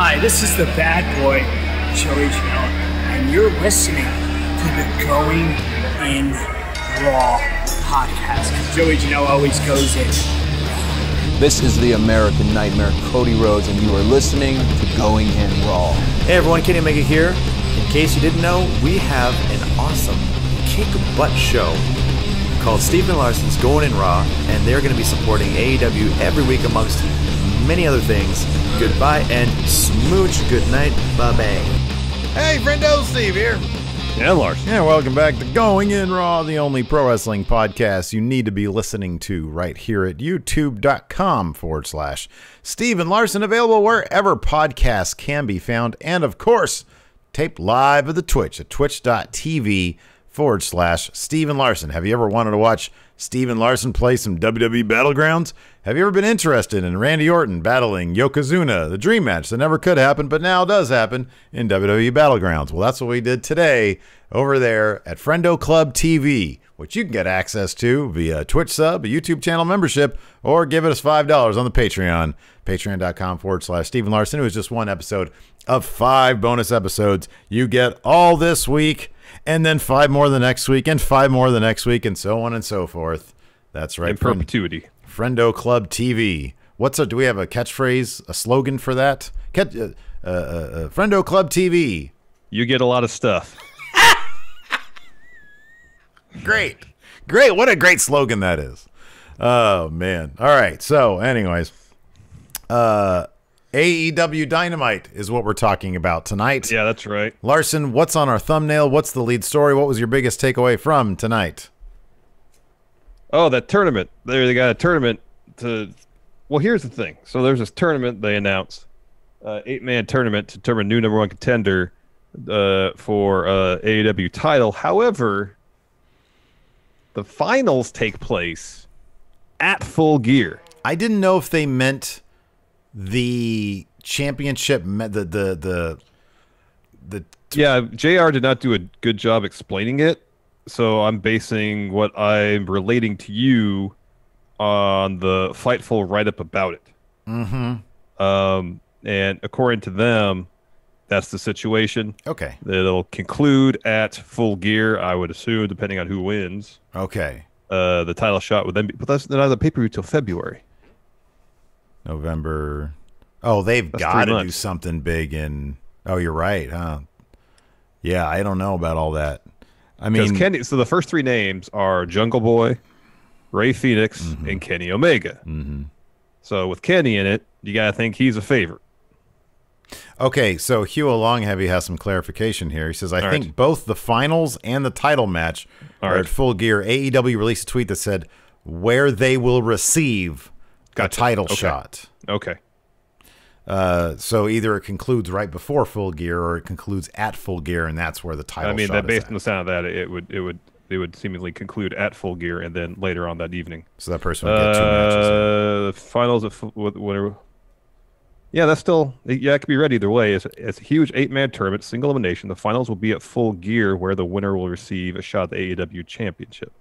Hi, this is the bad boy, Joey Janela, and you're listening to the Going in Raw podcast. Joey Janela always goes in. This is the American Nightmare, Cody Rhodes, and you are listening to Going In Raw. Hey everyone, Kenny Omega here. In case you didn't know, we have an awesome kick butt show called Steve and Larson's Going in Raw, and they're going to be supporting AEW every week amongst many other things. Goodbye and smooch. Good night. Bye bye. Hey, friendo, Steve here. Yeah, Lars. Yeah, welcome back to Going In Raw, the only pro wrestling podcast you need to be listening to right here at youtube.com forward slash Steve and Larson, available wherever podcasts can be found. And of course, taped live at the Twitch at twitch.tv forward slash Steve and Larson. Have you ever wanted to watch Steve and Larson play some WWE Battlegrounds? Have you ever been interested in Randy Orton battling Yokozuna, the dream match that never could happen, but now does happen in WWE Battlegrounds? Well, that's what we did today over there at Friendo Club TV, which you can get access to via Twitch sub, a YouTube channel membership, or give it us $5 on the Patreon, patreon.com forward slash Steve and Larson. It was just one episode of five bonus episodes. You get all this week, and then five more the next week, and five more the next week, and so on and so forth. That's right. In friend- perpetuity. Friendo Club TV. What's a? Do we have a catchphrase, a slogan for that? Catch, uh, uh, uh, Friendo Club TV. You get a lot of stuff. Great, great. What a great slogan that is. Oh man. All right. So, anyways, uh, AEW Dynamite is what we're talking about tonight. Yeah, that's right. Larson, what's on our thumbnail? What's the lead story? What was your biggest takeaway from tonight? Oh, that tournament. There, they got a tournament to. Well, here's the thing. So there's this tournament they announced, uh, eight man tournament to determine new number one contender uh, for uh, AEW title. However, the finals take place at Full Gear. I didn't know if they meant the championship, me- the the the the Yeah, Jr. did not do a good job explaining it, so I'm basing what I'm relating to you on the Fightful write up about it. Mm-hmm. Um, and according to them, that's the situation. okay, It'll conclude at Full Gear, I would assume, depending on who wins. okay. Uh, the title shot would then be, but that's not the pay per view till February. November. Oh, they've got to do something big in. Oh, you're right, huh? Yeah, I don't know about all that. I mean, Kenny, so the first three names are Jungle Boy, Rey Fenix, Mm-hmm. and Kenny Omega. Mm-hmm. So with Kenny in it, you gotta think he's a favorite. okay, so Hugh Longheavy has some clarification here. He says, "I All think right. both the finals and the title match All are right. at full gear." AEW released a tweet that said where they will receive a title Okay. shot. Okay. Uh, so either it concludes right before full gear or it concludes at full gear, and that's where the title. I mean, shot that based on the sound of that, it would it would it would seemingly conclude at full gear and then later on that evening. so that person would get two matches. Uh, finals of whatever. Yeah, that's still yeah. It could be read either way. It's, it's a huge eight-man tournament, single elimination. The finals will be at full gear, where the winner will receive a shot at the AEW championship.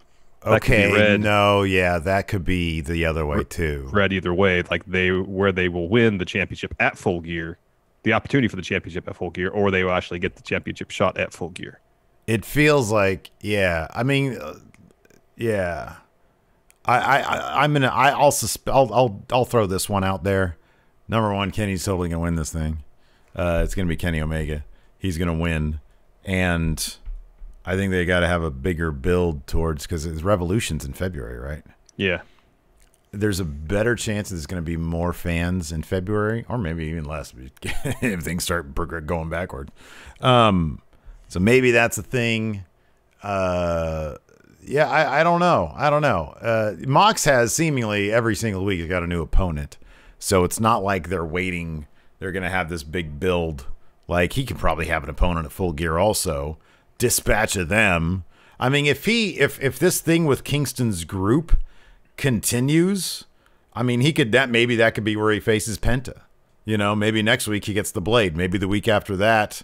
That could be Okay, no, yeah, that could be the other way too. read either way. Like they where they will win the championship at full gear, the opportunity for the championship at full gear, or they will actually get the championship shot at full gear. It feels like, yeah. I mean, uh, yeah. I, I, I'm gonna. I, I'll, susp- I'll, I'll, I'll throw this one out there. Number one, Kenny's totally gonna win this thing. Uh, it's gonna be Kenny Omega. He's gonna win, and I think they got to have a bigger build towards because it's Revolutions in February, right? Yeah, there's a better chance there's going to be more fans in February, or maybe even less if things start going backward. Um, so maybe that's a thing. Uh, yeah, I, I don't know. I don't know. Uh, Mox has seemingly every single week he's got a new opponent, so it's not like they're waiting. They're going to have this big build. Like he could probably have an opponent at full gear also. Dispatch of them. I mean, if he if if this thing with Kingston's group continues, I mean, he could that maybe that could be where he faces Penta. You know, maybe next week he gets the blade. Maybe the week after that,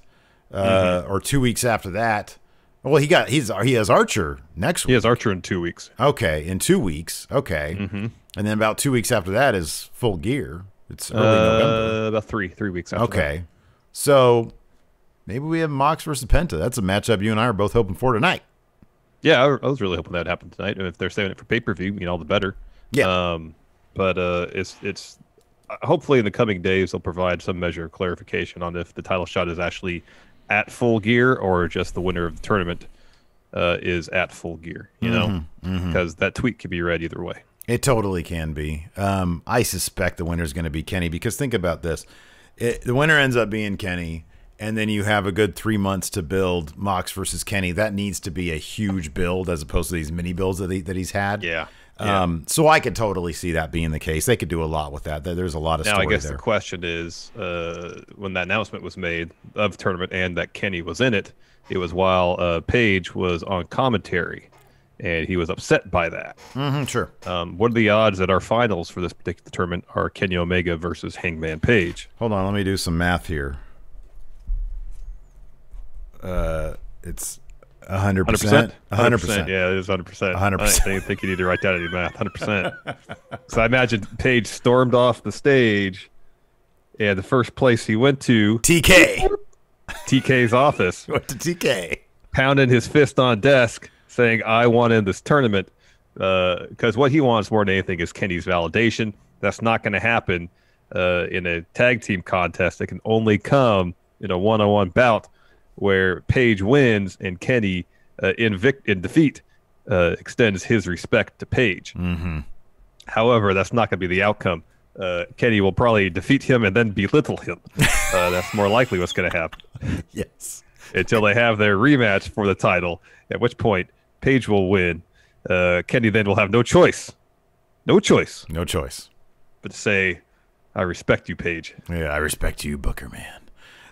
uh, or two weeks after that. Well, he got he's he has Archer next week. he has Archer in two weeks. Okay, in two weeks. Okay, and then about two weeks after that is full gear. It's early November. Uh, about three three weeks after. that. Okay. So maybe we have Mox versus Penta. That's a matchup you and I are both hoping for tonight. Yeah, I, I was really hoping that would happen tonight. And if they're saving it for pay per view, you know, all the better. Yeah. Um, but uh, it's it's uh, hopefully in the coming days they'll provide some measure of clarification on if the title shot is actually at full gear or just the winner of the tournament uh, is at full gear. You know, Mm-hmm, because that tweet could be read either way. It totally can be. Um, I suspect the winner is going to be Kenny because think about this: it, the winner ends up being Kenny, and then you have a good three months to build Mox versus Kenny. That needs to be a huge build as opposed to these mini builds that he, that he's had. Yeah. Yeah. Um, so I could totally see that being the case. They could do a lot with that. There's a lot of Now, I guess there. the question is, uh, when that announcement was made of the tournament and that Kenny was in it, it was while uh, Page was on commentary, and he was upset by that. Mhm, sure. Um, what are the odds that our finals for this particular tournament are Kenny Omega versus Hangman Page? Hold on, let me do some math here. Uh, it's a hundred Hundred percent. percent. A hundred percent. Yeah, it is hundred percent. 100%. I didn't think you need to write down any math. Hundred percent. So I imagine Page stormed off the stage, and the first place he went to TK TK's office. went to TK. pounding his fist on desk, saying, "I want in this tournament." Because what he wants more than anything is Kenny's validation. That's not going to happen uh, in a tag team contest. It can only come in a one-on-one bout where Page wins and Kenny, uh, in vic- in defeat, uh, extends his respect to Page. Mm-hmm. However, that's not going to be the outcome. Uh, Kenny will probably defeat him and then belittle him. Uh, that's more likely what's going to happen Yes. until they have their rematch for the title. At which point, Page will win. Uh, Kenny then will have no choice, no choice, No choice. but to say, "I respect you, Page." Yeah, I respect you, Booker man.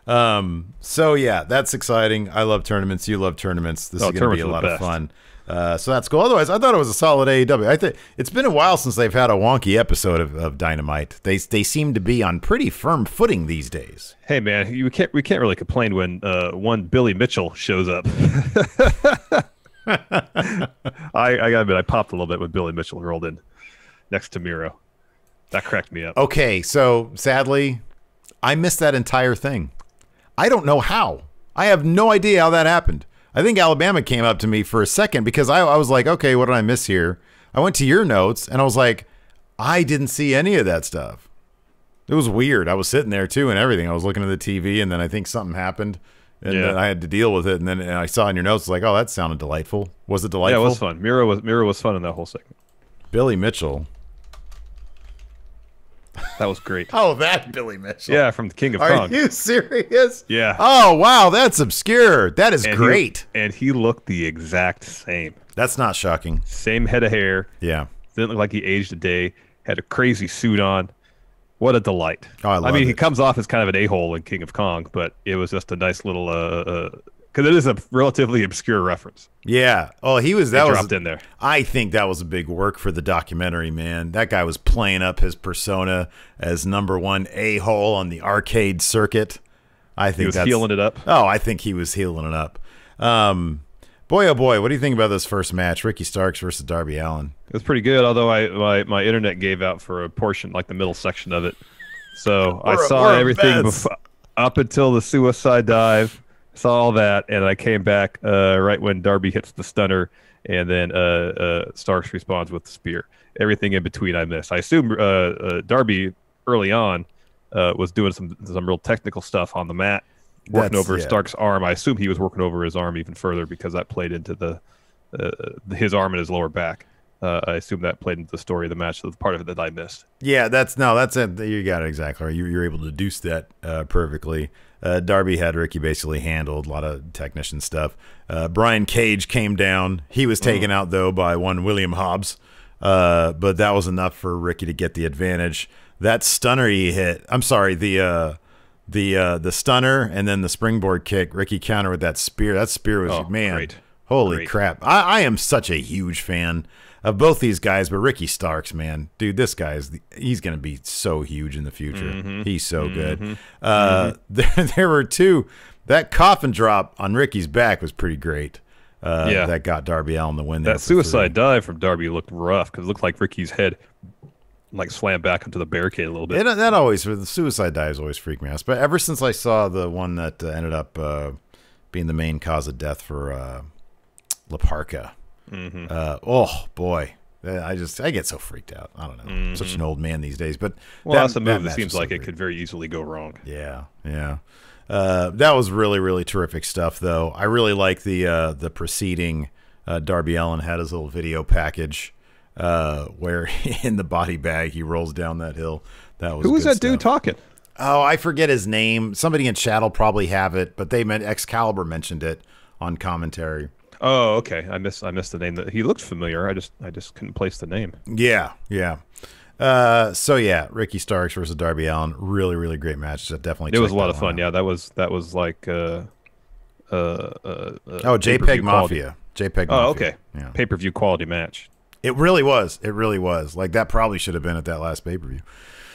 Um, so yeah, that's exciting. I love tournaments. You love tournaments. This Oh, is going to be a lot of fun. Uh, so that's cool. Otherwise, I thought it was a solid AEW. I think it's been a while since they've had a wonky episode of, of Dynamite. They they seem to be on pretty firm footing these days. Hey, man, you can't we can't really complain when uh, one Billy Mitchell shows up. I I gotta admit, I popped a little bit when Billy Mitchell rolled in next to Miro. That cracked me up. Okay, so sadly, I missed that entire thing. I don't know how. I have no idea how that happened. I think Alabama came up to me for a second because I, I was like, okay, what did I miss here? I went to your notes and I was like, I didn't see any of that stuff. It was weird. I was sitting there too and everything. I was looking at the TV and then I think something happened and Yeah. then I had to deal with it. And then and I saw in your notes, like, oh, that sounded delightful. Was it delightful? yeah, it was fun. Miro was Miro was fun in that whole segment. Billy Mitchell. That was great. Oh, that Billy Mitchell. Yeah, from the King of Are Kong. Are you serious? Yeah. Oh wow, that's obscure. That is And he- great. and he looked the exact same. That's not shocking. Same head of hair. Yeah. Didn't look like he aged a day. Had a crazy suit on. What a delight. Oh, I love mean, he comes off as kind of an a-hole in King of Kong, but it was just a nice little, uh, because it is a relatively obscure reference. Yeah. Oh, he was They that was dropped in there. I think that was a big work for the documentary, man. That guy was playing up his persona as number one a hole on the arcade circuit. I think He was that's, heeling it up. Oh, I think he was heeling it up. Um, boy, oh boy, what do you think about this first match, Ricky Starks versus Darby Allin? It was pretty good, although I my, my internet gave out for a portion, like the middle section of it. So I saw everything up until the suicide dive. Saw all that, and I came back uh, right when Darby hits the stunner, and then uh, uh, Starks responds with the spear. Everything in between, I missed. I assume uh, uh, Darby early on uh, was doing some some real technical stuff on the mat, working That's- over yeah. Stark's arm. I assume he was working over his arm even further because that played into the uh, his arm and his lower back. Uh, I assume that played into the story of the match, the part of it that I missed. Yeah, that's no, that's it. You got it exactly right. You, you're able to deduce that uh, perfectly. Uh, Darby had Ricky basically handled a lot of technician stuff. Uh, Brian Cage came down. He was taken out though by one William Hobbs, uh, but that was enough for Ricky to get the advantage. That stunner he hit. I'm sorry, the uh, the uh, the stunner and then the springboard kick. Ricky counter with that spear. That spear was Oh, man. great. Holy Great. crap! I, I am such a huge fan of both these guys, but Ricky Starks, man, dude, this guy's he's going to be so huge in the future. Mm-hmm. He's so good. Uh, there, there were two. That coffin drop on Ricky's back was pretty great. Uh, Yeah. that got Darby Allin the win. That suicide three. dive from Darby looked rough because it looked like Ricky's head like slammed back into the barricade a little bit. It, that always the suicide dives always freak me out. But ever since I saw the one that uh, ended up uh, being the main cause of death for uh, La Parka, Mm-hmm. uh, oh boy, I just I get so freaked out. I don't know. I'm such an old man these days. But Mm-hmm. well, that- that's a move that, match seems was so like it could very easily go wrong. Yeah, yeah. Uh, that was really, really terrific stuff, though. I really like the uh, the preceding. Uh, Darby Allin had his little video package uh, where in the body bag he rolls down that hill. That was Who was that dude talking? Oh, I forget his name. Somebody in chat will probably have it, but they meant Excalibur mentioned it on commentary. Oh, okay. I missed I missed the name. That he looked familiar. I just I just couldn't place the name. Yeah, yeah. Uh, so yeah, Ricky Starks versus Darby Allin, really, really great match. So definitely, It was a lot of fun. out. Yeah, that was that was like uh uh, uh, Oh, JPEG quality. Mafia. JPEG. Oh, Mafia. okay. Yeah. Pay per view quality match. It really was. It really was. Like that probably should have been at that last pay per view.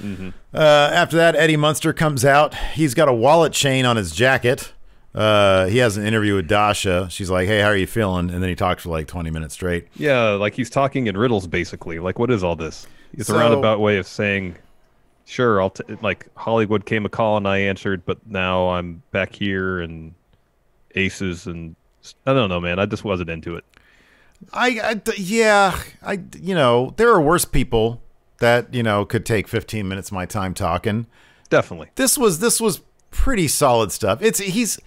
Mm-hmm. Uh, after that, Eddie Munster comes out. He's got a wallet chain on his jacket. Uh, he has an interview with Dasha. She's like, "Hey, how are you feeling?" And then he talks for like twenty minutes straight. Yeah, like he's talking in riddles basically. Like what is all this? It's So- a roundabout way of saying, sure, I'll t-, like Hollywood came a call and I answered, but now I'm back here and aces and I don't know, man. I just wasn't into it. I, I yeah, I you know there are worse people that you know could take fifteen minutes of my time talking. Definitely. This was this was pretty solid stuff. It's he's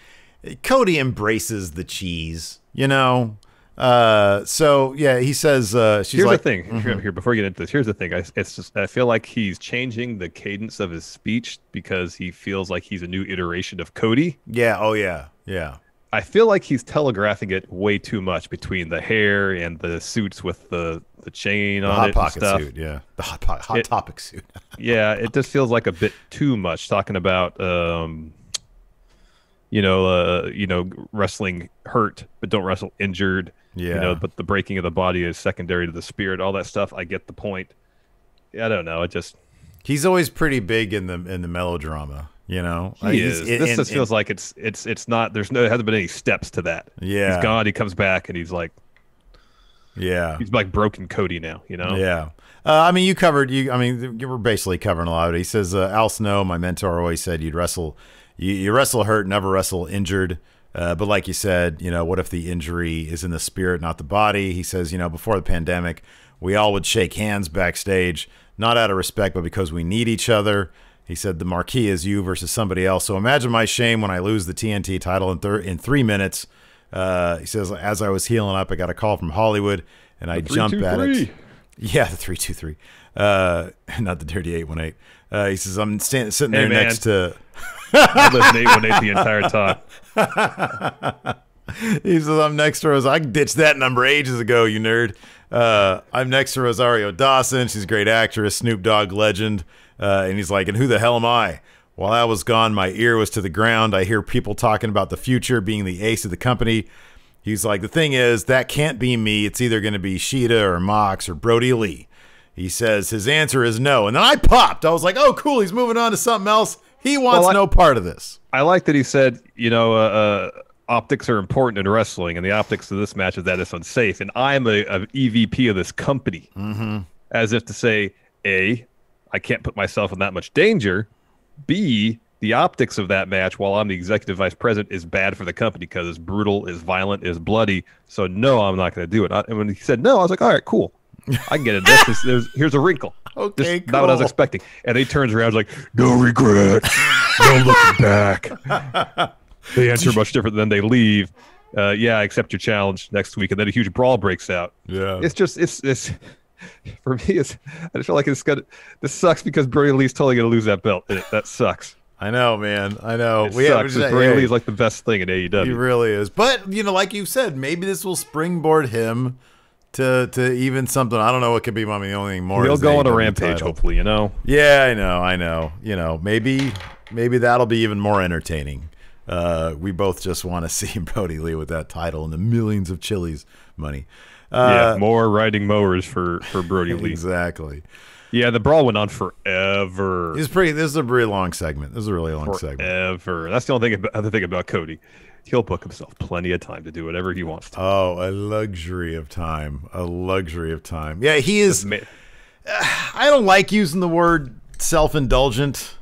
Cody embraces the cheese, you know. Uh, so yeah, he says uh, she's Here's like, the thing. Here, here, before we get into this, here's the thing. I, it's just I feel like he's changing the cadence of his speech because he feels like he's a new iteration of Cody. yeah, oh yeah, yeah. I feel like he's telegraphing it way too much between the hair and the suits with the the chain The on hot it and pocket stuff. suit, yeah, the hot po- hot It- topic suit. yeah, it just feels like a bit too much talking about um you know, uh, you know, wrestling hurt but don't wrestle injured. Yeah. You know, but the breaking of the body is secondary to the spirit, all that stuff. I get the point. I don't know. It just He's always pretty big in the in the melodrama, you know. he is. and- this and- just feels like it's it's it's not there's no there hasn't been any steps to that. Yeah. He's gone, he comes back and he's like yeah, he's like broken Cody now, you know? Yeah. Uh, I mean, you covered you. I mean, you were basically covering a lot of it. He says, uh, "Al Snow, my mentor, always said you'd wrestle, you, you wrestle hurt, never wrestle injured." Uh, but like you said, you know, what if the injury is in the spirit, not the body? He says, you know, before the pandemic, we all would shake hands backstage, not out of respect, but because we need each other. He said the marquee is you versus somebody else. So imagine my shame when I lose the TNT title in, thir- in three minutes. Uh, he says, as I was healing up, I got a call from Hollywood, and I three, jump two, at it. Yeah, the three two three. Uh, not the dirty eight one eight. Uh, he says I'm stand, sitting there man. next to. I listened to 818 the entire time. He says I'm next to Rosario. I ditched that number ages ago, you nerd. Uh, I'm next to Rosario Dawson. She's a great actress, Snoop Dogg legend. Uh, and he's like, and who the hell am I? While I was gone, my ear was to the ground. I hear people talking about the future being the ace of the company. He's like, the thing is, that can't be me. It's either going to be Sheeta or Mox or Brodie Lee. He says his answer is no. And then I popped. I was like, oh, cool. He's moving on to something else. He wants Well, I- no part of this. I like that he said, you know, uh, uh, optics are important in wrestling, and the optics of this match is that it's unsafe. And I'm a, a EVP of this company, mm-hmm. as if to say, a, I can't put myself in that much danger. B, the optics of that match, while I'm the executive vice president, is bad for the company because it's brutal, is violent, is bloody. So no, I'm not going to do it. I, and when he said no, I was like, all right, cool. I can get it. This, this, there's, here's a wrinkle. Okay, This- Not what I was expecting. And he turns around, like, no regret, no looking back. They answer much different than they leave. Uh, yeah, I accept your challenge next week, and then a huge brawl breaks out. Yeah. It's just it's it's for me. It's I just feel like it's got this sucks because Brodie Lee's totally gonna lose that belt. It, that sucks. I know, man. I know. It We- sucks. hey, Brodie. Lee's like the best thing in AEW. He really is. But you know, like you said, maybe this will springboard him to to even something. I don't know what could be. I mean, the only thing more. He'll go on a rampage, title. hopefully. You know. Yeah, I know. I know. You know, maybe maybe that'll be even more entertaining. Uh, we both just want to see Brodie Lee with that title and the millions of chilies money. yeah, Uh, more riding mowers for for Brodie Lee. exactly. Yeah, the brawl went on forever. It's pretty. This is a really long segment. This is a really long segment. Forever. That's the only thing. About, other thing about Cody. He'll book himself plenty of time to do whatever he wants to. Oh, a luxury of time. A luxury of time. Yeah, he is. Ma- I don't like using the word self-indulgent,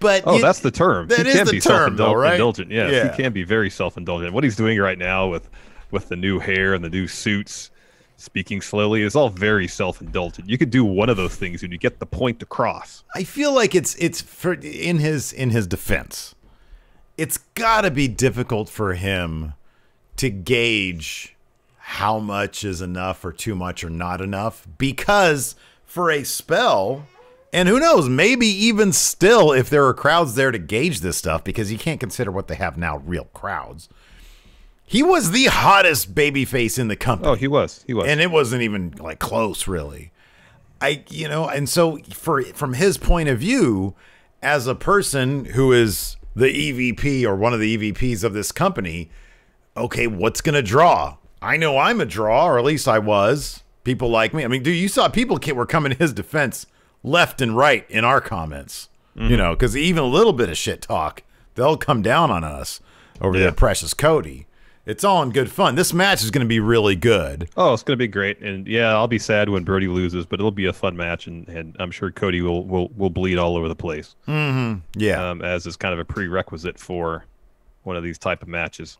but Oh, you- that's the term. that he is can the be term, though, right? self-indulgent. Yes, Yeah. he can be very self-indulgent. What he's doing right now with with the new hair and the new suits, speaking slowly, is all very self-indulgent. You could do one of those things and you get the point across. I feel like it's it's for in his in his defense. It's got to be difficult for him to gauge how much is enough or too much or not enough because for a spell and who knows maybe even still if there are crowds there to gauge this stuff because you can't consider what they have now real crowds. He was the hottest babyface in the company Oh, he was. He was. and it wasn't even like close really i you know and so for from his point of view as a person who is the evp or one of the evps of this company okay what's gonna draw? I know i'm a draw or at least i was. People like me. I mean dude you saw people were coming to his defense left and right in our comments you mm-hmm. know because even a little bit of shit talk they'll come down on us over Yeah. the precious cody it's all in good fun this match is going to be really good Oh, it's going to be great, and yeah, I'll be sad when Brodie loses, but it'll be a fun match, and, and I'm sure Cody will, will will bleed all over the place, yeah um, as is kind of a prerequisite for one of these type of matches.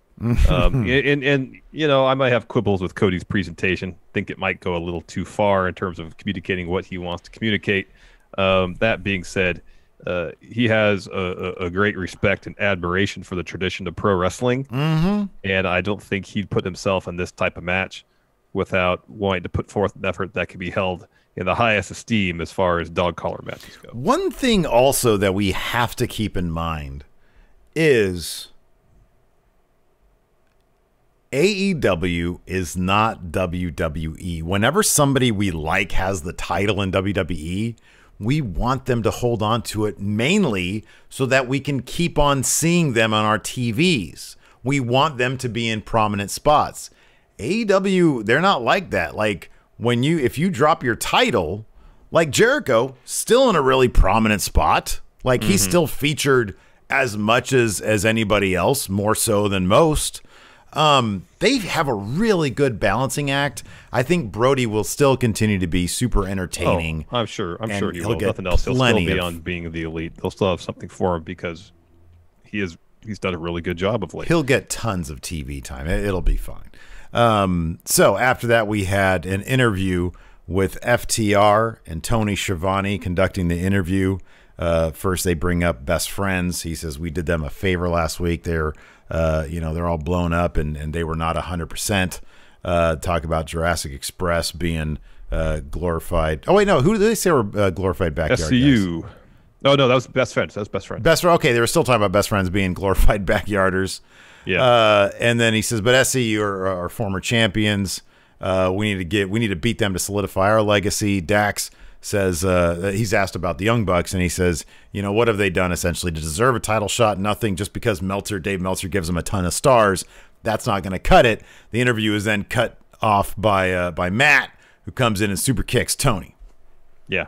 um, and, and you know, I might have quibbles with Cody's presentation. Think it might go a little too far in terms of communicating what he wants to communicate. Um, that being said, uh, he has a, a, great respect and admiration for the tradition of pro wrestling, mm-hmm. and I don't think he'd put himself in this type of match without wanting to put forth an effort that can be held in the highest esteem as far as dog collar matches go. One thing also that we have to keep in mind is AEW is not WWE. Whenever somebody we like has the title in WWE, we want them to hold on to it mainly so that we can keep on seeing them on our TVs. We want them to be in prominent spots. AEW, they're not like that. Like when you if you drop your title, like Jericho, still in a really prominent spot. Like he's mm-hmm. still featured as much as as anybody else, more so than most. Um, they have a really good balancing act. I think Brodie will still continue to be super entertaining. Oh, I'm sure. I'm sure he he'll get Nothing else. He'll still plenty be of- on being the elite. They'll still have something for him because he is. He's done a really good job of late. He'll get tons of TV time. It- It'll be fine. Um, so after that, we had an interview with FTR and Tony Schiavone conducting the interview. Uh, first, they bring up best friends. He says we did them a favor last week. They're, uh, you know, they're all blown up and, and they were not hundred percent. Uh, talk about Jurassic Express being uh, glorified. Oh wait, no, who did they say were uh, glorified backyard? guys? SCU. Oh no, that was best friends. That was best friends. Best okay, they were still talking about best friends being glorified backyarders. Yeah. Uh, and then he says, "But SCU are, are former champions. Uh, we need to get we need to beat them to solidify our legacy." Dax says uh, he's asked about the Young Bucks, and he says, "You know what have they done essentially to deserve a title shot? Nothing. Just because Meltzer, Dave Meltzer, gives them a ton of stars, that's not going to cut it." The interview is then cut off by uh, by Matt, who comes in and super kicks Tony. yeah.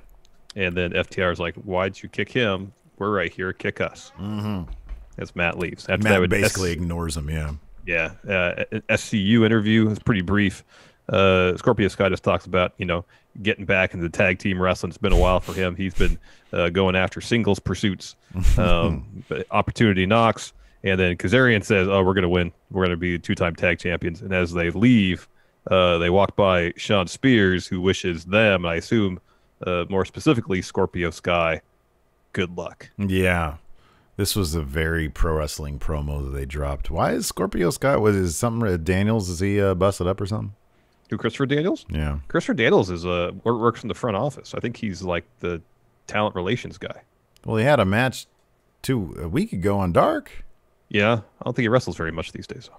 And then FTR is like, "Why'd you kick him? We're right here. Kick us." Mm-hmm. As Matt leaves. After that, Matt would basically S- ignores him. Yeah. yeah, uh, SCU interview is pretty brief. Uh, Scorpio Sky just talks about you know getting back into the tag team wrestling. It's been a while for him. He's been uh, going after singles pursuits. Um, but opportunity knocks, and then Kazarian says, "Oh, we're going to win. We're going to be two-time tag champions." And as they leave, uh, they walk by Shawn Spears, who wishes them, I assume, uh, more specifically Scorpio Sky, good luck. Yeah. This was a very pro wrestling promo that they dropped. Why is Scorpio Sky? Was is something Daniels? Is he uh, busted up or something? Who Christopher Daniels? Yeah. Christopher Daniels is uh, a works in the front office. I think he's like the talent relations guy. Well, he had a match two a week ago on Dark. Yeah, I don't think he wrestles very much these days.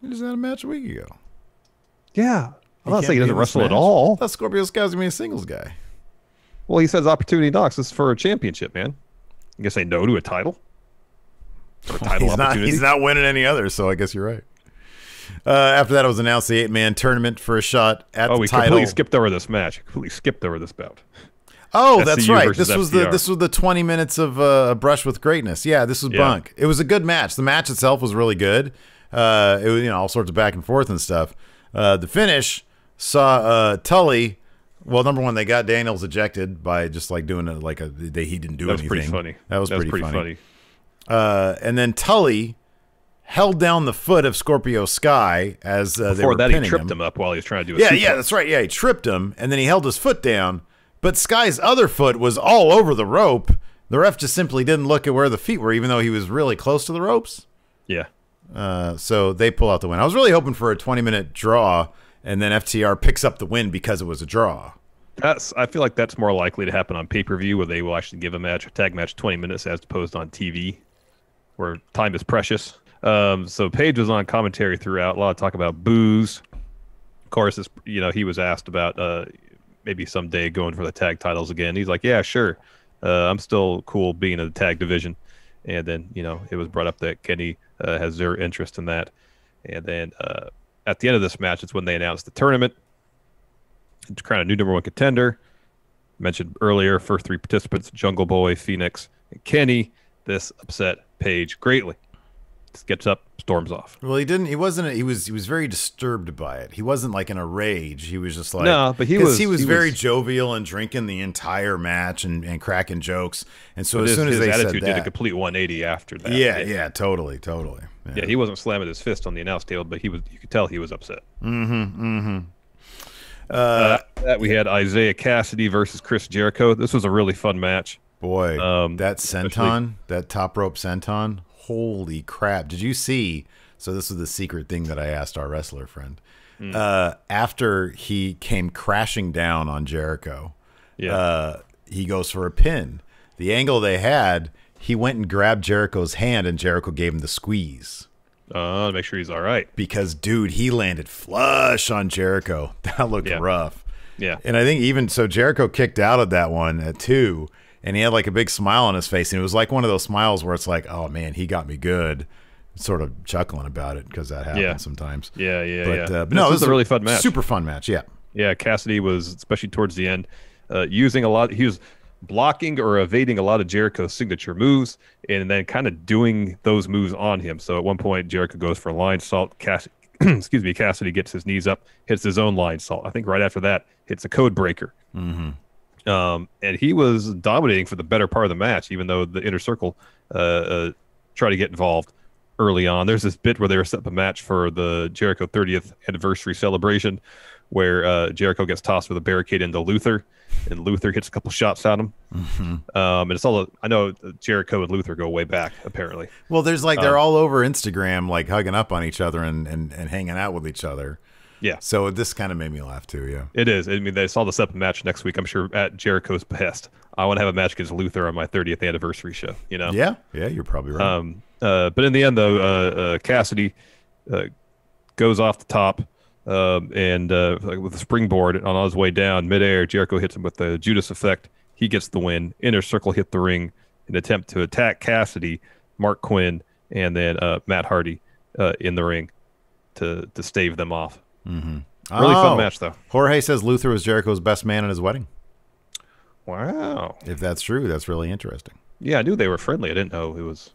He just had a match a week ago. Yeah, I'm not saying he doesn't wrestle at match. I all. thought Scorpio Sky's gonna be a singles guy. Well, he says opportunity knocks. This is for a championship, man. You gonna say no to a title? For a title He's not. opportunity? He's not winning any others, so I guess you're right. Uh, after that, it was announced the eight man tournament for a shot at oh, the we title. completely skipped over this match. Completely skipped over this bout. Oh, that's SCU right. This was the this was the 20 minutes of uh, a brush with greatness. Yeah, this was Yeah. bunk. It was a good match. The match itself was really good. Uh, it was you know all sorts of back and forth and stuff. Uh, the finish saw uh, Tully Well, number one, they got Daniels ejected by just like doing it like a they he didn't do That was anything. pretty funny. That was, pretty, funny. funny. Uh, and then Tully held down the foot of Scorpio Sky as uh, they Before were that, he tripped him. him up while he was trying to do a Yeah, yeah, that's right. Yeah, he tripped him, and then he held his foot down. But Sky's other foot was all over the rope. The ref just simply didn't look at where the feet were, even though he was really close to the ropes. Yeah. Uh, so they pull out the win. I was really hoping for a 20 minute draw, and then FTR picks up the win because it was a draw. That's. I feel like that's more likely to happen on pay per view, where they will actually give a match, a tag match, twenty minutes as opposed on TV, where time is precious. Um, so Page was on commentary throughout. A lot of talk about booze. Of course, it's, you know he was asked about uh, maybe someday going for the tag titles again. He's like, yeah, sure. Uh, I'm still cool being in the tag division. And then you know it was brought up that Kenny uh, has zero interest in that. And then uh, at the end of this match, it's when they announced the tournament to crown a new number one contender. Mentioned earlier, first three participants: Jungle Boy, Fenix, and Kenny. This upset Page greatly. Gets up, storms off. Well, he didn't. He wasn't. He was. He was very disturbed by it. He wasn't like in a rage. He was just like No, but he was- He was he very was- jovial and drinking the entire match and, and cracking jokes. And so as his, soon as his they said attitude did a complete 180 after that. yeah, yeah, totally, totally. yeah. He wasn't slamming his fist on the announce table, but he was. You could tell he was upset. Mm-hmm. Mm-hmm. Uh, that we had Isiah Kassidy versus Chris Jericho. This was a really fun match. Boy, Um, that senton, that top rope senton, holy crap! Did you see? So this is the secret thing that I asked our wrestler friend. Hmm. Uh, after he came crashing down on Jericho, Yeah. uh, he goes for a pin. The angle they had, he went and grabbed Jericho's hand, and Jericho gave him the squeeze. Uh, make sure he's all right. Because, dude, he landed flush on Jericho. That looked Yeah. rough. Yeah. And I think even so, Jericho kicked out of that one at two, and he had like a big smile on his face, and it was like one of those smiles where it's like, "Oh man, he got me good," sort of chuckling about it because that happens Yeah. sometimes. Yeah, yeah, But, yeah. uh, but This no, was a really fun match. super fun match. Yeah, Yeah, Kassidy was especially towards the end uh, using a lot. He was blocking or evading a lot of Jericho's signature moves, and then kind of doing those moves on him. So at one point, Jericho goes for a Lionsault. Cass- excuse me, Kassidy gets his knees up, hits his own Lionsault. I think right after that, hits a code breaker. Mm-hmm. Um, and he was dominating for the better part of the match, even though the inner circle uh, uh, tried to get involved early on. There's this bit where they were setting up a match for the Jericho 30th anniversary celebration, where uh, Jericho gets tossed with a barricade into Luther, and Luther hits a couple shots at him. Um, and it's all I know. Jericho and Luther go way back, apparently. Well, there's like they're all over Instagram, like hugging up on each other and and, and hanging out with each other. Yeah, So this kind of made me laugh too. Yeah. it is. I mean, they saw this up match next week. I'm sure at Jericho's behest. I want to have a match against Luther on my 30th anniversary show. You know. Yeah. Yeah. You're probably right. Um, uh, but in the end, though, uh, uh, Kassidy uh, goes off the top um, and uh, with a springboard on his way down midair. Jericho hits him with the Judas effect. He gets the win. Inner Circle hit the ring in attempt to attack Kassidy, Marq Quen, and then uh, Matt Hardy uh, in the ring to to stave them off. Really Oh. fun match, though. Jorge says Luther was Jericho's best man at his wedding. Wow. If that's true, that's really interesting. Yeah, I knew they were friendly. I didn't know it was.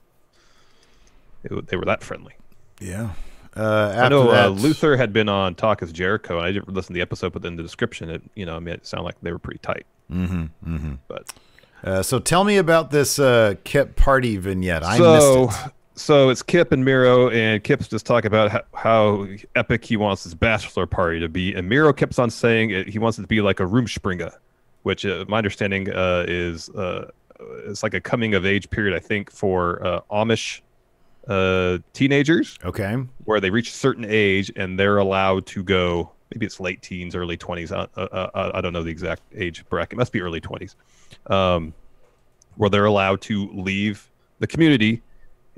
It, they were that friendly. Yeah. Uh, after I know that, uh, Luther had been on Talk Is Jericho, and I didn't listen to the episode, but in the description, it you know, I mean, it sounded like they were pretty tight. Mm-hmm. mm-hmm. But Uh, so tell me about this uh, Kip party vignette. I so, missed it. So it's Kip and Miro, and Kip's just talking about how, how epic he wants his bachelor party to be, and Miro keeps on saying it, he wants it to be like a Rumspringa, which uh, my understanding uh, is uh, it's like a coming of age period, I think, for uh, Amish uh, teenagers. Okay. where they reach a certain age and they're allowed to go. Maybe it's late teens, early twenties. I, uh, uh, I don't know the exact age bracket. It must be early twenties, um, where they're allowed to leave the community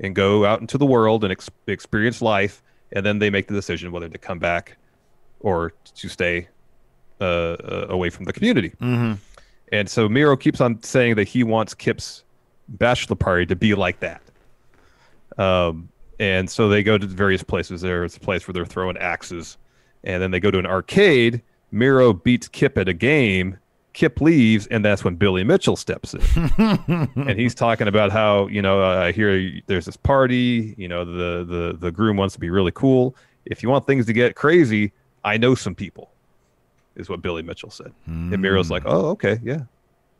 and go out into the world and ex- experience life, and then they make the decision whether to come back or to stay uh, uh, away from the community. Mm-hmm. And so Miro keeps on saying that he wants Kip's bachelor party to be like that. Um, and so they go to various places. There's a place where they're throwing axes, and then they go to an arcade. Miro beats Kip at a game. Kip leaves, and that's when Billy Mitchell steps in, and he's talking about how you know uh, I hear there's this party. You know the the the groom wants to be really cool. If you want things to get crazy, I know some people. is what Billy Mitchell said. And Miro's like, oh, okay, yeah.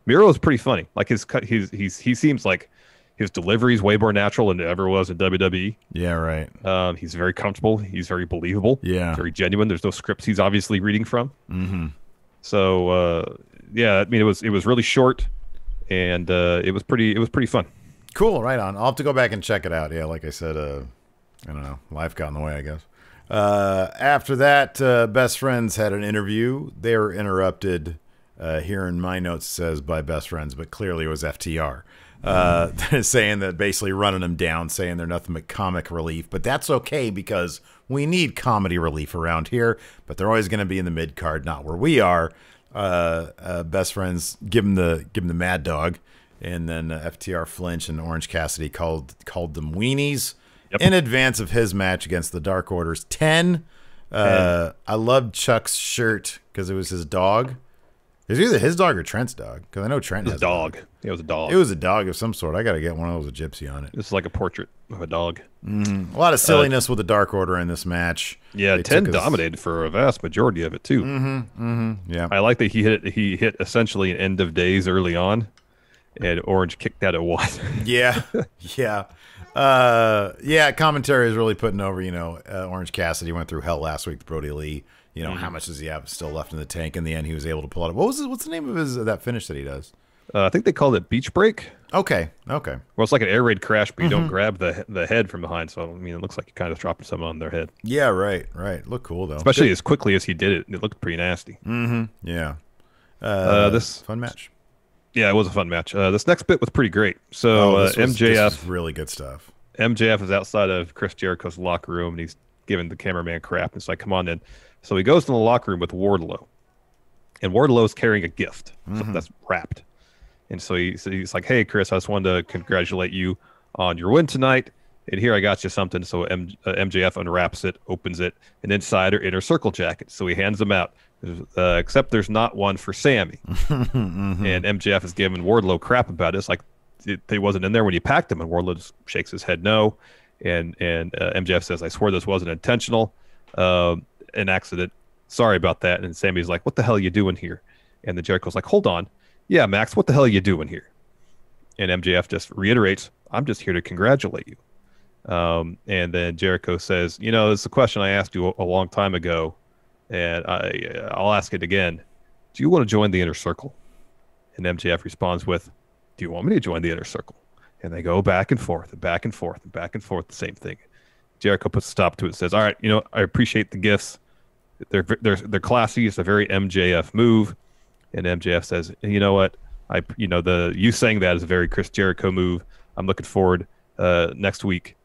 Miro is pretty funny. Like his cut, he's he's he seems like his delivery is way more natural than it ever was in WWE. Yeah, right. Um, he's very comfortable. He's very believable. Yeah. very genuine. There's no scripts he's obviously reading from. Mm-hmm. So uh, yeah, I mean it was it was really short, and uh, it was pretty it was pretty fun. Cool, right on. I'll have to go back and check it out. Yeah, like I said, uh, I don't know. Life got in the way, I guess. Uh, after that, uh, Best Friends had an interview. They were interrupted. Uh, here in my notes says by Best Friends, but clearly it was FTR. Uh, saying that basically running them down, saying they're nothing but comic relief. But that's okay because we need comedy relief around here. But they're always going to be in the mid card, not where we are. Uh, uh, Best Friends give him the give him the Mad Dog and then uh, FTR flinch and Orange Cassidy called called them weenies in advance of his match against the Dark Orders. Ten. Uh, I loved Chuck's shirt because it was his dog. It was either his dog or Trent's dog because I know Trent has a dog. It was a dog. It was a dog of some sort. I got to get one of those with Gypsy on it. This is like a portrait of a dog. A lot of silliness with the Dark Order in this match. Yeah, They ten dominated for a vast majority of it too. Yeah, I like that he hit he hit essentially an end of days early on, and Orange kicked out at one. yeah, yeah, uh, yeah. Commentary is really putting over. You know, uh, Orange Cassidy went through hell last week. with Brodie Lee. You know, how much does he have still left in the tank? In the end, he was able to pull out. What was it? What's the name of his uh, that finish that he does? uh, I think they called it beach break. Okay, okay. Well, it's like an air raid crash, but you Mm-hmm. don't grab the the head from behind. So I mean, it looks like you kind of dropping something on their head, Yeah, right, right. Look cool though. especially as quickly as he did it. It looked pretty nasty. yeah. Uh, Uh, this fun match. yeah, it was a fun match. Uh, this next bit was pretty great. So uh, Oh, this was- MJF really good stuff. MJF is outside of Chris Jericho's locker room and he's giving the cameraman crap. It's like, come on in. So he goes to the locker room with Wardlow. And Wardlow's carrying a gift something that's wrapped. And so, he, so he's like, hey, Chris, I just wanted to congratulate you on your win tonight. And here I got you something. So M- uh, MJF unwraps it, opens it, and inside are inner circle jackets. So he hands them out. Uh, except there's not one for Sammy. And MJF is giving Wardlow crap about it. It's like it, they wasn't in there when you packed them, and Wardlow just shakes his head no. And and uh, MJF says, "I swear this wasn't intentional, um, an accident. Sorry about that." And Sammy's like, "What the hell are you doing here?" And the Jericho's like, "Hold on, yeah, Max, what the hell are you doing here?" And MJF just reiterates, "I'm just here to congratulate you." Um, and then Jericho says, "You know, it's a question I asked you a, a long time ago, and I I'll ask it again. Do you want to join the inner circle?" And MJF responds with, Do you want me to join the inner circle? And they go back and forth and back and forth and back and forth, the same thing. Jericho puts a stop to it says, All right, you know, I appreciate the gifts. They're, they're, they're classy. It's a very MJF move. And MJF says, You know what? I, you know, the you saying that is a very Chris Jericho move. I'm looking forward uh, next week.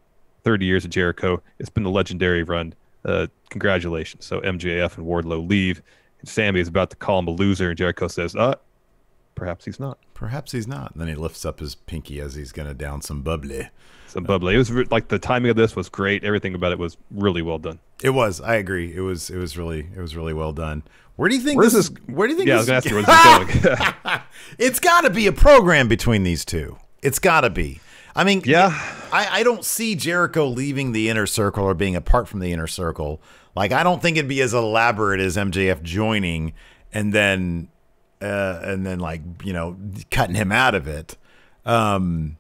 30 years of Jericho. It's been a legendary run. Uh, congratulations. So MJF and Wardlow leave. And Sammy is about to call him a loser, and Jericho says, "Uh, perhaps he's not." Perhaps he's not. And then he lifts up his pinky as he's going to down some bubbly. Some bubbly. It was re- like the timing of this was great. Everything about it was really well done. It was. I agree. It was. It was really. It was really well done. Where do you think Where's this? this? Is, where do you think? Yeah, I was this you this going. It's got to be a program between these two. It's got to be. I mean, Yeah. I, I don't see Jericho leaving the inner circle or being apart from the inner circle. Like, I don't think it'd be as elaborate as MJF joining and then, uh, and then like you know, cutting him out of it. Um,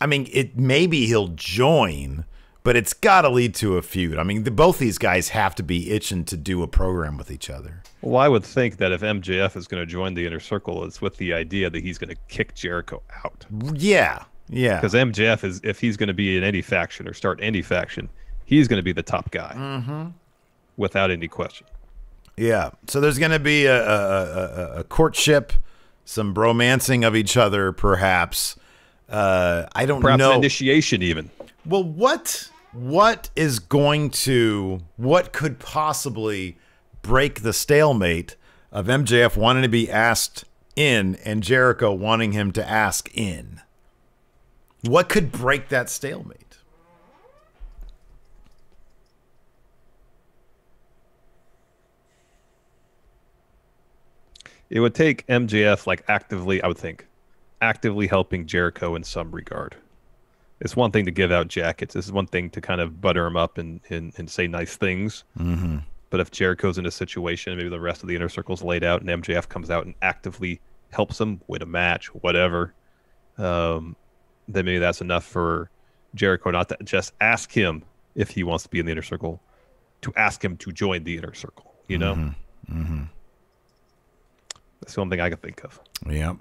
I mean, it maybe he'll join, but it's got to lead to a feud. I mean, the, both these guys have to be itching to do a program with each other. well, I would think that if MJF is going to join the inner circle, it's with the idea that he's going to kick Jericho out. Yeah, yeah. Because MJF is, if he's going to be in any faction or start any faction, he's going to be the top guy, Mm-hmm. without any question. Yeah. So there's going to be a, a, a, a courtship, some bromancing of each other, perhaps. Uh, I don't Perhaps know. initiation, even. well, what what is going to what could possibly break the stalemate of MJF wanting to be asked in and Jericho wanting him to ask in? What could break that stalemate? It would take MJF like actively, I would think, actively helping Jericho in some regard. It's one thing to give out jackets. This is one thing to kind of butter him up and and, and say nice things. Mm-hmm. But if Jericho's in a situation, maybe the rest of the inner circle's laid out, and MJF comes out and actively helps him win a match, whatever, um, then maybe that's enough for Jericho not to just ask him if he wants to be in the inner circle, to ask him to join the inner circle. You know, Mm-hmm. that's the only thing I can think of. Yep.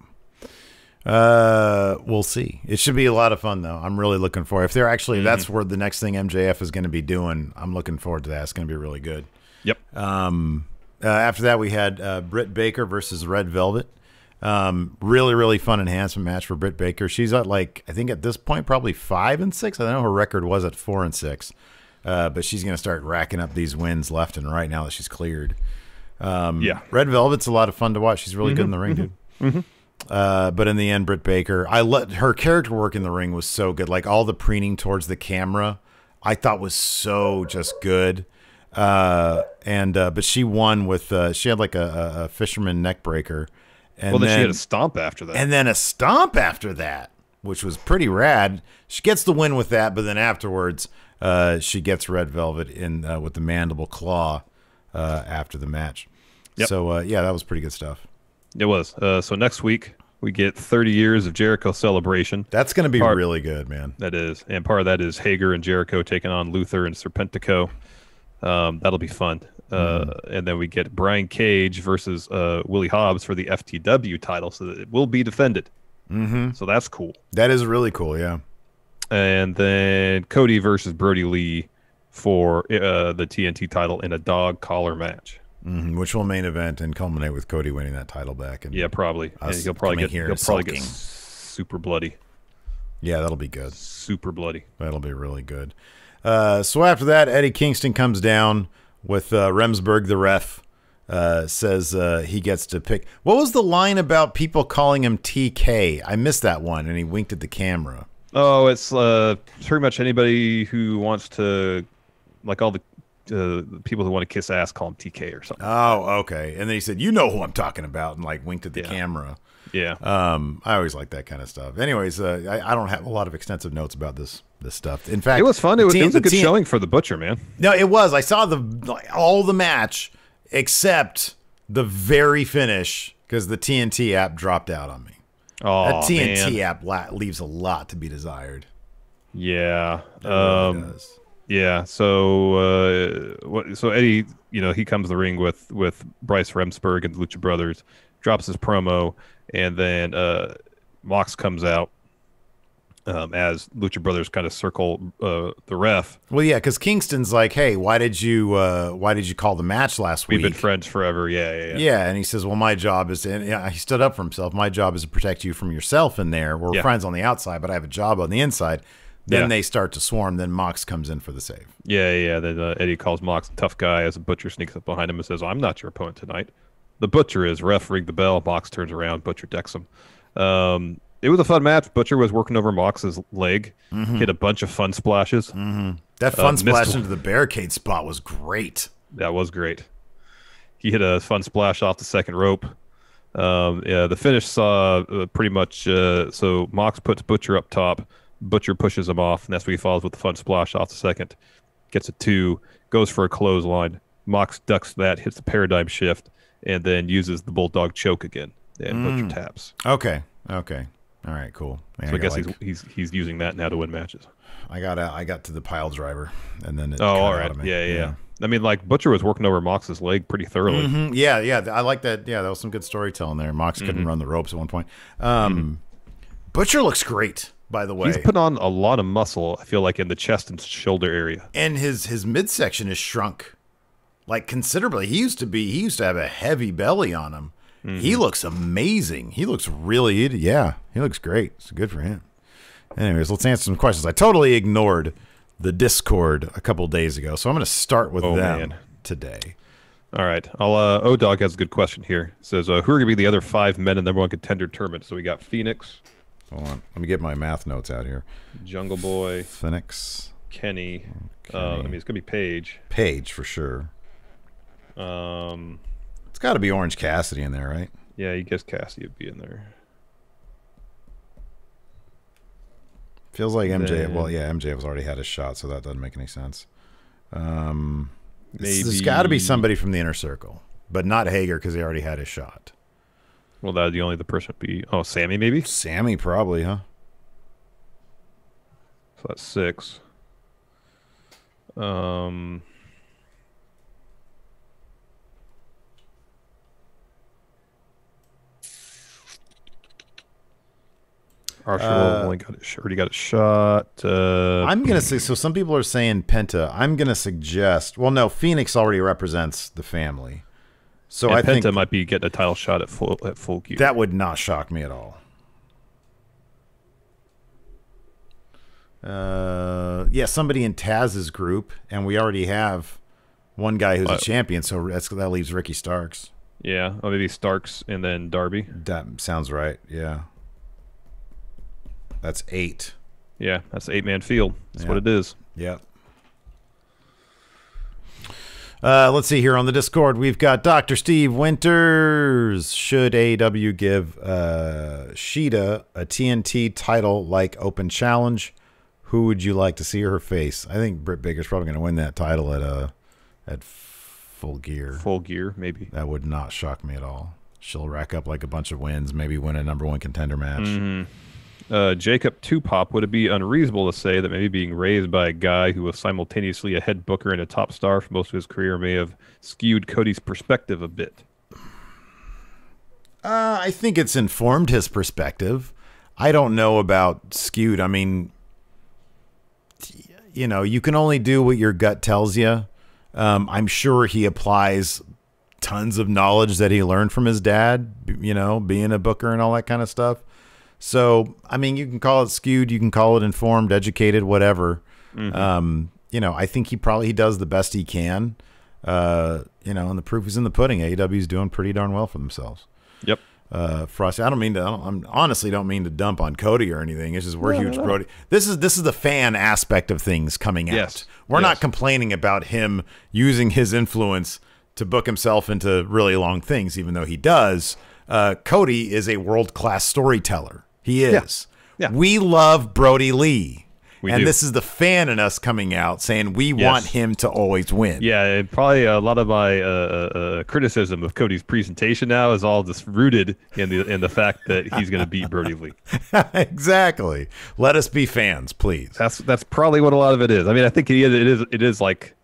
Uh, we'll see. It should be a lot of fun though. I'm really looking for. If they're actually, that's where the next thing MJF is going to be doing. I'm looking forward to that. It's going to be really good. Yep. Um, uh, after that, we had uh, Britt Baker versus Red Velvet. Um, really, really fun enhancement match for Britt Baker. She's at like I think at this point probably five and six. I don't know her record was at four and six, uh, but she's going to start racking up these wins left and right now that she's cleared. Um, Yeah. Red Velvet's a lot of fun to watch. She's really good in the ring, dude. Uh, but in the end, Britt Baker, I let her character work in the ring was so good. Like all the preening towards the camera, I thought was so just good. Uh, and uh, but she won with uh, she had like a, a, a fisherman neck breaker, and well, then, then she had a stomp after that. and then a stomp after that, which was pretty rad. She gets the win with that, but then afterwards, uh, she gets Red Velvet in uh, with the mandible claw uh, after the match. Yep. So uh, yeah, that was pretty good stuff. It was. Uh, so next week we get 30 years of Jericho celebration. That's going to be Part- really good, man. That is, and part of that is Hager and Jericho taking on Luther and Serpentico. Um, that'll be fun. Uh, Mm-hmm. And then we get Brian Cage versus uh, Willie Hobbs for the FTW title, so that it will be defended. Mm-hmm. So that's cool. That is really cool. Yeah. And then Cody versus Brodie Lee for uh, the TNT title in a dog collar match. Hmm Which will main event and culminate with Cody winning that title back. And Yeah, probably. And he'll probably get here he'll probably get super bloody, yeah, that'll be good. super bloody. That'll be really good. Uh, so after that, Eddie Kingston comes down with uh, Remsburg, the ref. Uh, says uh, he gets to pick. What was the line about people calling him TK? I missed that one, and he winked at the camera. Oh, it's uh, pretty much anybody who wants to, like all the uh, people who want to kiss ass, call him TK or something. Oh, okay. And then he said, "You know who I'm talking about," and like winked at the Yeah. camera. yeah. Um, I always like that kind of stuff. Anyways, uh, I, I don't have a lot of extensive notes about this this stuff. In fact, it was fun. It was, it was a good showing for the butcher, man. No, it was. I saw the like, all the match except the very finish because the TNT app dropped out on me. Oh, that TNT man. app la- leaves a lot to be desired. Yeah. Really Um, does. Yeah. So, uh, what? So Eddie, you know, he comes to the ring with with Bryce Remsburg and the Lucha Brothers, drops his promo, and then uh, Mox comes out um, as Lucha Brothers kind of circle uh, the ref. Well, yeah, because Kingston's like, "Hey, why did you uh, why did you call the match last week? We've been friends forever. Yeah, yeah, yeah. Yeah, and he says, "Well, my job is," to, and yeah, he stood up for himself. My job is to protect you from yourself in there. We're Yeah. friends on the outside, but I have a job on the inside. Then Yeah. they start to swarm. Then Mox comes in for the save. Yeah, yeah. Then uh, Eddie calls Mox a tough guy as a butcher sneaks up behind him and says, "I'm not your opponent tonight." The butcher is ref ring the bell. Mox turns around. Butcher decks him. Um, it was a fun match. Butcher was working over Mox's leg, hit a bunch of fun splashes. That fun missed splash into the barricade spot was great. That was great. He hit a fun splash off the second rope. Um, yeah, the finish saw uh, pretty much. Uh, so Mox puts Butcher up top. Butcher pushes him off, and that's where he falls with the fun splash off the second. Gets a two, goes for a clothesline. Mox ducks that, hits the paradigm shift, and then uses the bulldog choke again. And Butcher taps. Okay. Okay. All right. Cool. Man, So I guess like- he's he's he's using that now to win matches. I got I got to the pile driver, and then it Oh, all right. Yeah, yeah, yeah. I mean, like Butcher was working over Mox's leg pretty thoroughly. Mhm. Yeah, yeah. I like that. Yeah, that was some good storytelling there. Mox couldn't Mm-hmm. run the ropes at one point. Um, Butcher looks great, by the way, He's put on a lot of muscle. I feel like in the chest and shoulder area. and his his midsection is shrunk, like considerably. He used to be. He used to have a heavy belly on him. He Mm-hmm. looks amazing. He looks really. Yeah, he looks great. It's good for him. Anyways, let's answer some questions. I totally ignored the Discord a couple days ago, so I'm going to start with Oh, them man. today. All right. I'll, uh, O Dog has a good question here. Says, uh, who are going to be the other five men in the number one contender tournament? So we got Fenix, Hold on. Let me get my math notes out here. Jungle Boy, Fenix, Kenny. Uh, I mean, it's going to be Paige. Page for sure. Um, It's got to be Orange Cassidy in there, right? yeah, you guess Cassidy would be in there. Feels like MJ. Then- Well, yeah, MJ has already had his shot, so that doesn't make any sense. Um, Maybe There's got to be somebody from the inner circle, but not Hager because he already had his shot. Well, that'd the only the person be. Oh, Sammy maybe. Sammy probably, huh? So that's six. Um. Archer only got it, already got it shot. Uh, I'm gonna say so. Some people are saying Penta. I'm gonna suggest. Well, no, Fenix already represents the family, so and I Penta think might be getting a title shot at full at full gear. that would not shock me at all. Uh, yeah, somebody in Taz's group, and we already have one guy who's a champion, so that's, that leaves Ricky Starks. yeah, or maybe Starks and then Darby. That sounds right. Yeah, that's eight. Yeah, that's eight man field. That's what it is. Yep. Uh, let's see here on the Discord. We've got Dr. Steve Winters. Should AEW give uh, Shida a TNT title like Open Challenge? Who would you like to see her face? I think Britt Baker's probably going to win that title at uh, at Full Gear. Full gear, maybe. That would not shock me at all. She'll rack up like a bunch of wins, maybe win a number one contender match. Uh, Jacob Tupop, would it be unreasonable to say that maybe being raised by a guy who was simultaneously a head booker and a top star for most of his career may have skewed Cody's perspective a bit? Uh, I think it's informed his perspective. I don't know about skewed. I mean, you know, you can only do what your gut tells you. Um, I'm sure he applies tons of knowledge that he learned from his dad, you know, being a booker and all that kind of stuff. So, I mean, you can call it skewed, you can call it informed, educated, whatever. Um, you know, I think he probably he does the best he can. Uh, you know, and the proof is in the pudding. AEW's doing pretty darn well for themselves Yep. uh, Frosty. I don't mean to. I don't, I'm honestly don't mean to dump on Cody or anything. It's just we're huge Brodie. This is this is the fan aspect of things coming out. Yes. We're not complaining about him using his influence to book himself into really long things, even though he does. Uh, Cody is a world class storyteller. He is. Yeah. We love Brodie Lee. We and do. this is the fan in us coming out saying we want him to always win. Yeah, and probably a lot of my uh, uh, uh, criticism of Cody's presentation now is all just rooted in the in the fact that he's going to beat Brodie Lee. exactly. Let us be fans, please. That's that's probably what a lot of it is. I mean, I think it is it is, it is like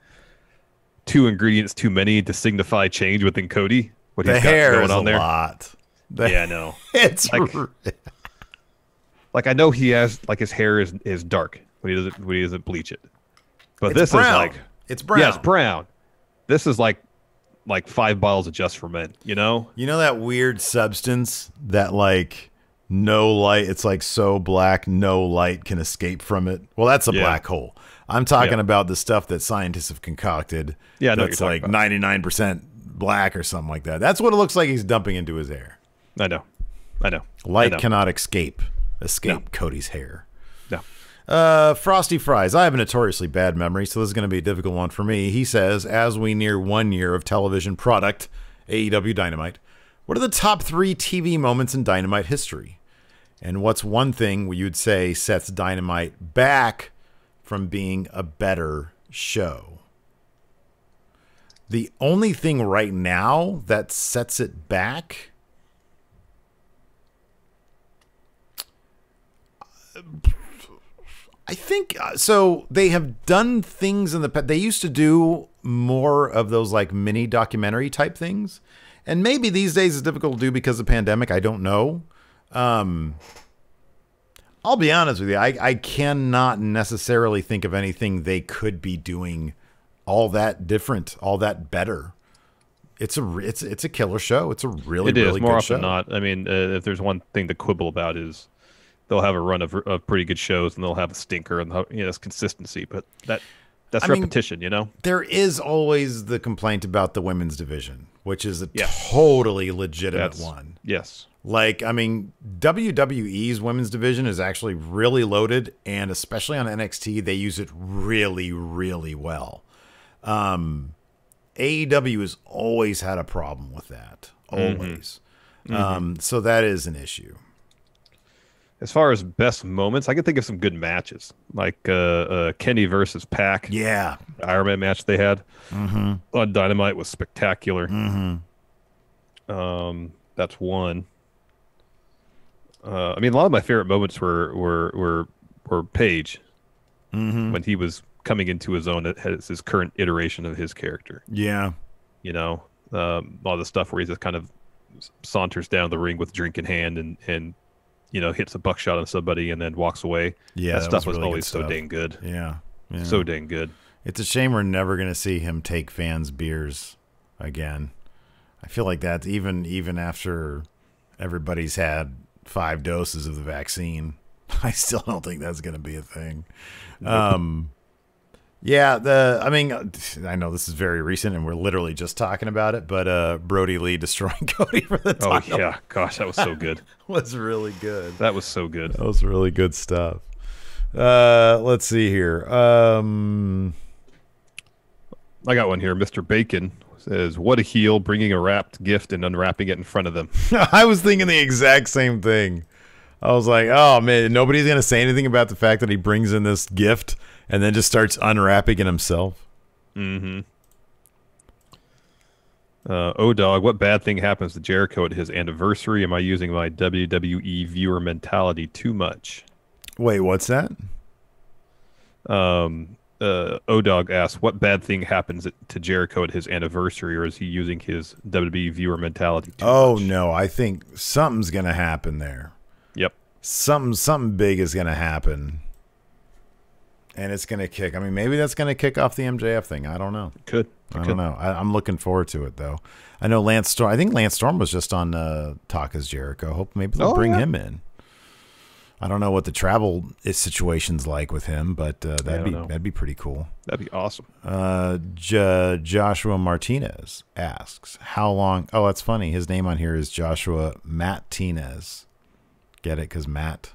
two ingredients too many to signify change within Cody. What The he's got hair going is a on there. lot. The- Yeah, I know. It's Like- Like I know he has like his hair is is dark when he doesn't when he doesn't bleach it, but It's this brown. is like It's brown. Yeah, it's brown. This is like like five bottles of Just for Men. You know? You know that weird substance that like no light it's like so black no light can escape from it. Well, that's a Yeah. black hole. I'm talking Yeah. about the stuff that scientists have concocted. Yeah, I that's like 99% black or something like that. That's what it looks like he's dumping into his hair. I know. I know. I Light know. cannot escape escape No. Cody's hair. No. Uh, Frosty Fries. I have a notoriously bad memory, so this is going to be a difficult one for me. He says, as we near one year of television product, AEW Dynamite, what are the top three TV moments in Dynamite history? And what's one thing you would say sets Dynamite back from being a better show? The only thing right now that sets it back I think uh, so. They have done things in the past. They used to do more of those like mini documentary type things, and maybe these days it's difficult to do because of pandemic. I don't know. Um, I'll be honest with you. I, I cannot necessarily think of anything they could be doing all that different, all that better. It's a it's it's a killer show. It's a really It is really more good often show. not. I mean, uh, if there's one thing to quibble about is they'll have a run of, of pretty good shows and they'll have a stinker and you know it's consistency. But that that's I mean- repetition, you know. there is always the complaint about the women's division, which is a Yeah. totally legitimate That's one. yes. Like, I mean, WWE's women's division is actually really loaded, and especially on NXT, they use it really, really well. Um, AEW has always had a problem with that, always. Um, so that is an issue. As far as best moments, I can think of some good matches, like uh, uh, Kenny versus Pac. Yeah. Iron Man match they had Mm-hmm. on Dynamite was spectacular. Mm-hmm. Um, that's one. Uh, I mean, a lot of my favorite moments were were were were Page Mm-hmm. when he was coming into his own as his current iteration of his character. Yeah. You know, um, all the stuff where he just kind of saunters down the ring with drink in hand and and you know hits a buckshot on somebody and then walks away. Yeah. that, that stuff was, really always so dang good, Yeah. yeah. so dang good. It's a shame we're never going to see him take fans' beers again. I feel like that even even after everybody's had five doses of the vaccine, I still don't think that's going to be a thing. Um, yeah, the I mean, I know this is very recent and we're literally just talking about it, but uh, Brodie Lee destroying Cody for the title. Oh yeah, gosh, that was so good. was really good. That was so good. That was really good stuff. Uh, let's see here. Um, I got one here. Mr. Bacon says, "What a heel! Bringing a wrapped gift and unwrapping it in front of them." I was thinking the exact same thing. I was like, oh man, nobody's gonna say anything about the fact that he brings in this gift and then just starts unwrapping it himself. Mm-hmm. Uh, oh dog, what bad thing happens to Jericho at his anniversary? Am I using my WWE viewer mentality too much? Wait, what's that? Um, uh, O dog asks, what bad thing happens to Jericho at his anniversary, or is he using his WWE viewer mentality too Oh much? no, I think something's gonna happen there. Yep. Something something big is gonna happen. And it's gonna kick. I mean, maybe that's gonna kick off the MJF thing. I don't know. Could. I Could. don't know. I, I'm looking forward to it though. I know Lance Storm. I think Lance Storm was just on uh, Talk Is Jericho. Hope maybe they'll Oh, bring yeah. him in. I don't know what the travel is situation's like with him, but uh, that'd be know. that'd be pretty cool. That'd be awesome. Uh, J- Joshua Martinez asks, "How long?" Oh, that's funny. His name on here is Joshua Martinez. Get it? Because Matt.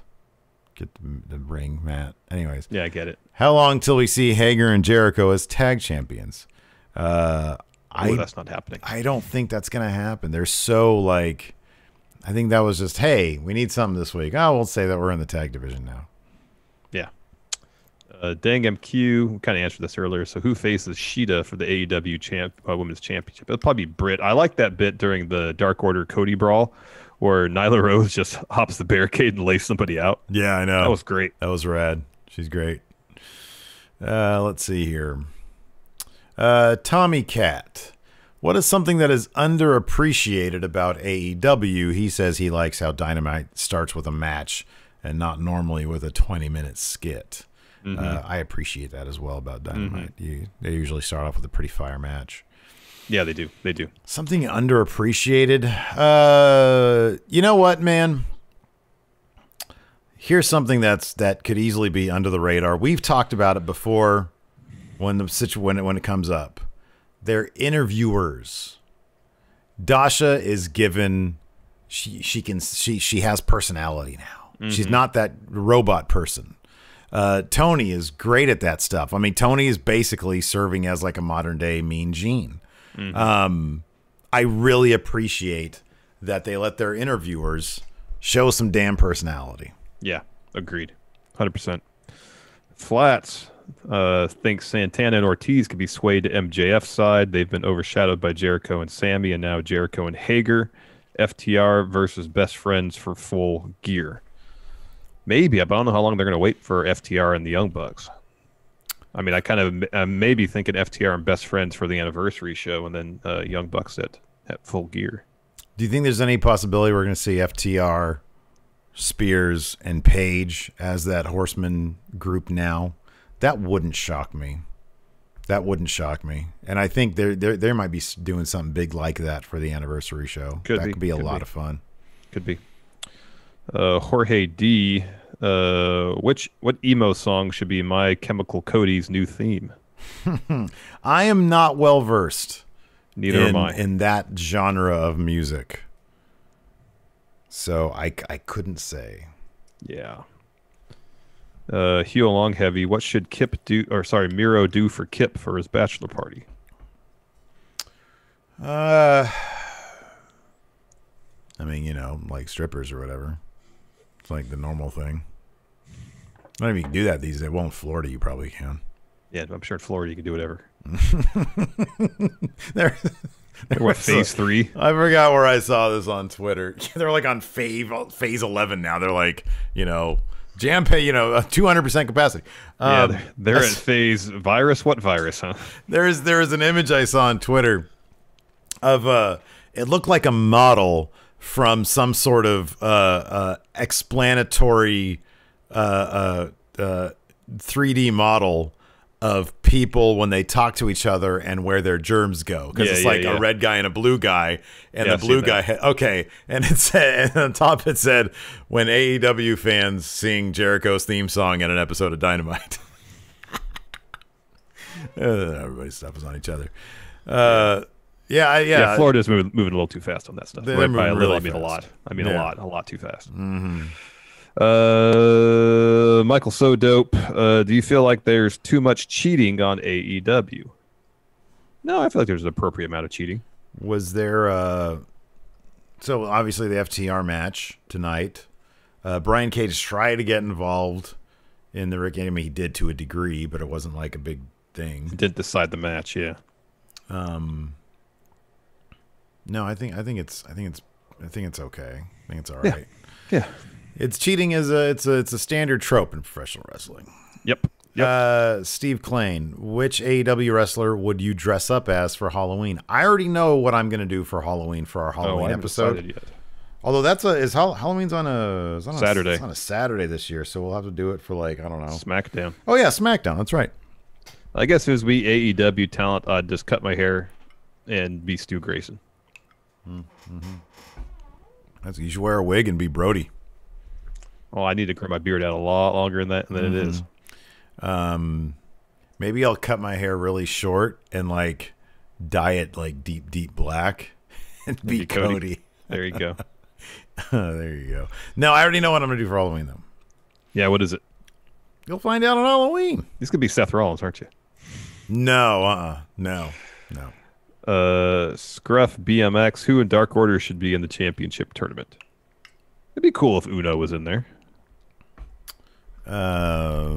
Get the, the ring, Matt. Anyways, Yeah, I get it. how long till we see Hager and Jericho as tag champions? Uh, I oh, that's not happening. I don't think that's gonna happen. They're so like, I think that was just, hey, we need something this week. Oh, we'll say that we're in the tag division now. Yeah. Uh, Dang MQ, we kind of answered this earlier. So who faces Shida for the AEW champ uh, Women's Championship? It'll probably be Britt. I like that bit during the Dark Order Cody brawl, where Nyla Rose just hops the barricade and lays somebody out. Yeah, I know. That was great. That was rad. She's great. Uh, let's see here. Uh, Tommy Cat. What is something that is underappreciated about AEW? He says he likes how Dynamite starts with a match and not normally with a 20 minute skit. Uh, I appreciate that as well about Dynamite. You, they usually start off with a pretty fire match. Yeah, they do. They do. Something underappreciated. Uh, you know what, man? Here's something that's that could easily be under the radar. We've talked about it before when the situ when it when it comes up. They're interviewers. Dasha is given she she can she she has personality now. She's not that robot person. Uh, Tony is great at that stuff. I mean, Tony is basically serving as like a modern day Mean Gene. Um, I really appreciate that they let their interviewers show some damn personality. Yeah, agreed. 100%. Flats uh, thinks Santana and Ortiz could be swayed to MJF's side. They've been overshadowed by Jericho and Sammy, and now Jericho and Hager. FTR versus best friends for full gear. Maybe, but I don't know how long they're going to wait for FTR and the Young Bucks. I mean, I kind of I'm maybe thinking FTR and best friends for the anniversary show, and then uh, Young Bucks at, at full gear. Do you think there's any possibility we're going to see FTR, Spears, and Page as that Horseman group now? That wouldn't shock me. That wouldn't shock me. And I think there there there might be doing something big like that for the anniversary show. Could that be, could be a could lot be. of fun. Could be. Uh, Jorge D. Uh, which what emo song should be my Chemical Cody's new theme? I am not well versed Neither in, am I. in that genre of music. So I, I couldn't say. yeah. Uh, Hugh Long Heavy. What should Kip do? Or sorry, Miro do for Kip for his bachelor party? Uh, I mean, you know, like strippers or whatever. It's like the normal thing. I don't know if you can do that these days. Well, in Florida, you probably can. Yeah, I'm sure in Florida you can do whatever. There, there What phase three? I forgot where I saw this on Twitter. They're like on phase phase eleven now. They're like, you know, jam pay, you know, two hundred percent capacity. Yeah, Um, they're, they're at phase virus. What virus? Huh? there is there is an image I saw on Twitter of uh it looked like a model from some sort of uh uh explanatory uh uh uh 3D model of people when they talk to each other and where their germs go because Yeah, it's yeah, like yeah. a red guy and a blue guy and the I've blue guy had, okay and it said and on top it said when AEW fans sing Jericho's theme song in an episode of Dynamite everybody's stuff is on each other. Uh, yeah, yeah. Yeah, Florida's moving, moving a little too fast on that stuff. They're By moving a little, really I mean a lot. I mean a lot, a lot too fast. Mm-hmm. Uh, Michael So Dope. Uh, do you feel like there's too much cheating on AEW? No, I feel like there's an appropriate amount of cheating. Was there? Uh, so obviously the FTR match tonight. Uh, Brian Cage tried to get involved in the Rick. I mean, he did to a degree, but it wasn't like a big thing. Didn't decide the match. Yeah. Um. No, I think I think it's I think it's I think it's okay. I think it's all Yeah. right. Yeah. It's cheating is a it's a it's a standard trope in professional wrestling. Yep. Yep. Uh, Steve Klain, which AEW wrestler would you dress up as for Halloween? I already know what I'm going to do for Halloween for our oh, Halloween haven't episode. Although that's a is Halloween's on a on a- Saturday. it's on a Saturday this year, so we'll have to do it for like I don't know. SmackDown. Oh yeah, SmackDown. That's right. I guess it was me AEW talent, I'd just cut my hair and be Stu Grayson. Mm-hmm. That's you should wear a wig and be Brodie. Oh, I need to grow my beard out a lot longer than that than it is. Maybe I'll cut my hair really short and like dye it like deep, deep black and be Cody. Cody. There you go. there you go. No, I already know what I'm gonna do for Halloween though. yeah, what is it? You'll find out on Halloween. This could be Seth Rollins, aren't you? No, uh, uh no, no. Uh, Scruff BMX. Who in Dark Order should be in the championship tournament? It'd be cool if Uno was in there. Uh,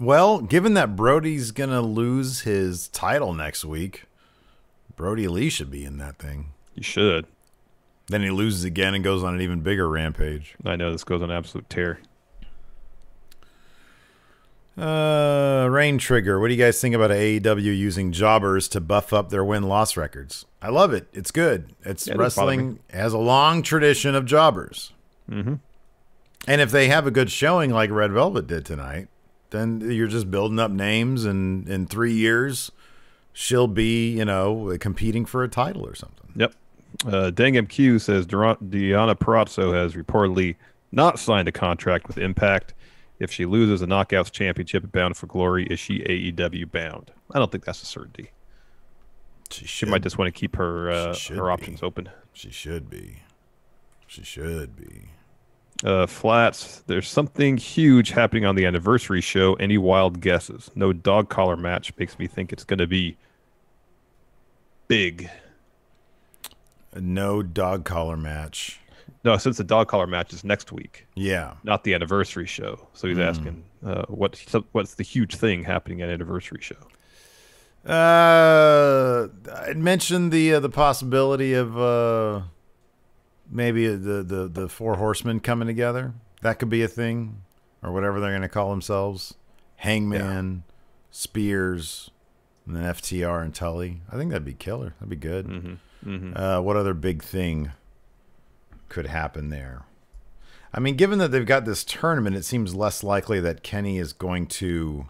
well, given that Brodie's gonna lose his title next week, Brodie Lee should be in that thing. You should. Then he loses again and goes on an even bigger rampage. I know this goes on absolute tear. Uh, Rain Trigger. What do you guys think about AEW using jobbers to buff up their win loss records? I love it. It's good. It's Yeah, it doesn't bother wrestling has a long tradition of jobbers. Mm-hmm. And if they have a good showing like Red Velvet did tonight, then you're just building up names, and in three years, she'll be, you know, competing for a title or something. Yep. Uh, Dang MQ says Deonna Purrazzo has reportedly not signed a contract with Impact. If she loses the Knockouts Championship at Bound for Glory, is she AEW bound? I don't think that's a certainty. She She might just want to keep her uh, her be. options open. She should be. She should be. Uh, Flats, there's something huge happening on the anniversary show. Any wild guesses? No dog collar match makes me think it's going to be big. No dog collar match. No, since the dog collar match is next week, Yeah. not the anniversary show. So he's asking, uh, what what's the huge thing happening at anniversary show? Uh, I mentioned the uh, the possibility of uh, maybe the, the the four horsemen coming together. That could be a thing, or whatever they're going to call themselves. Hangman, Spears, and then FTR and Tully. I think that'd be killer. That'd be good. Uh, what other big thing could happen there? I mean, given that they've got this tournament, it seems less likely that Kenny is going to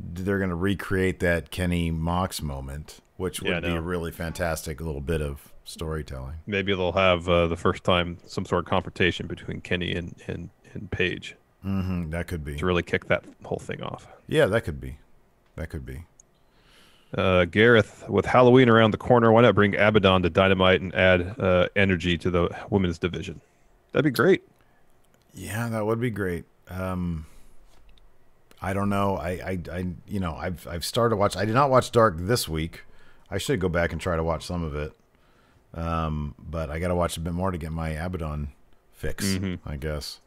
they're going to recreate that Kenny Mox moment, which would Yeah, be a really fantastic little bit of storytelling. Maybe they'll have uh, the first time some sort of confrontation between Kenny and and, and Page Mm, that could be. to really kick that whole thing off. Yeah, that could be. That could be. Uh, Gareth, with Halloween around the corner, why not bring Abaddon to Dynamite and add uh, energy to the women's division? That'd be great. Yeah, that would be great. Um, I don't know. I, I, I, you know, I've, I've started to watch. I did not watch Dark this week. I should go back and try to watch some of it. Um, but I got to watch a bit more to get my Abaddon fix, I guess.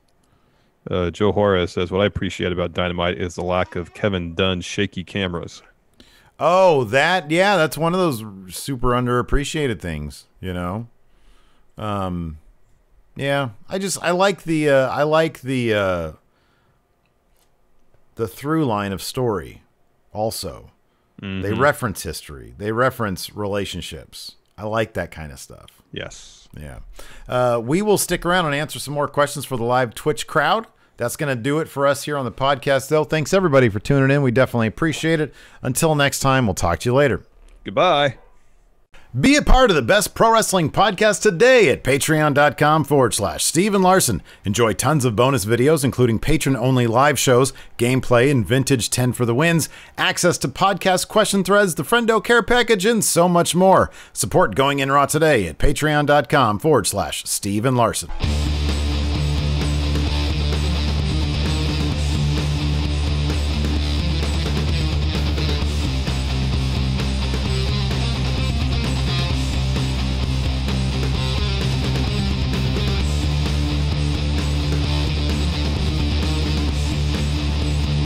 Uh, Joe Juarez says, "What I appreciate about Dynamite is the lack of Kevin Dunn's shaky cameras." Oh, that yeah, that's one of those super underappreciated things, you know. Um yeah, I just I like the uh I like the uh the through line of story also. They reference history. They reference relationships. I like that kind of stuff. Yes. Yeah. Uh, we will stick around and answer some more questions for the live Twitch crowd. That's going to do it for us here on the podcast, though. Thanks, everybody, for tuning in. We definitely appreciate it. Until next time, we'll talk to you later. Goodbye. Be a part of the best pro wrestling podcast today at patreon.com forward slash Steve and Larson. Enjoy tons of bonus videos, including patron only live shows, gameplay, and vintage 10 for the wins, access to podcast question threads, the Friendo Care Package, and so much more. Support Going In Raw today at patreon.com forward slash Steve and Larson.